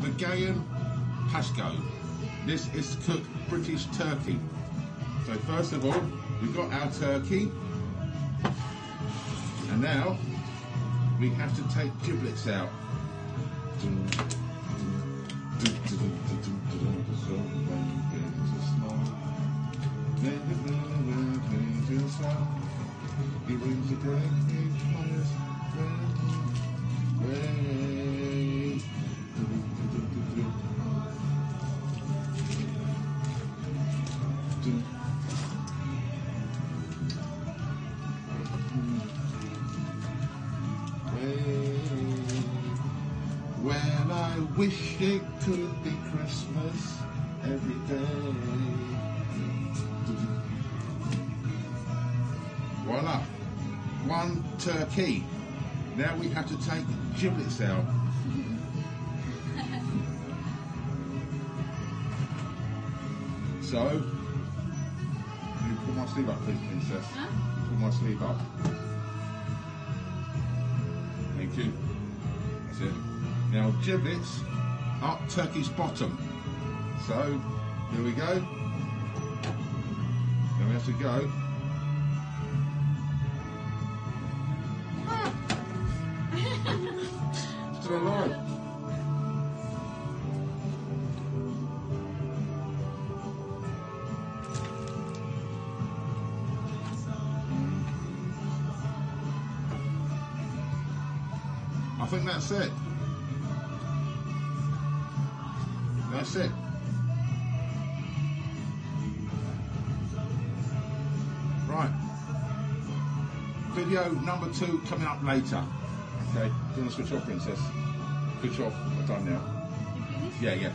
the Gayan Pashko. This is to cook British turkey. So first of all, we've got our turkey. And now, we have to take giblets out. When I wish it could be Christmas every day. Voila. One turkey. Now we have to take giblets out. So, put my sleeve up, please, princess. Huh? Put my sleeve up. Thank you. That's it. Now, giblets up turkey's bottom. So, here we go. Now we have to go. Still alive. I think that's it. That's it. Right. Video number two coming up later. Okay. Do you want to switch off, princess? Switch off. I'm done now. Yeah, yeah.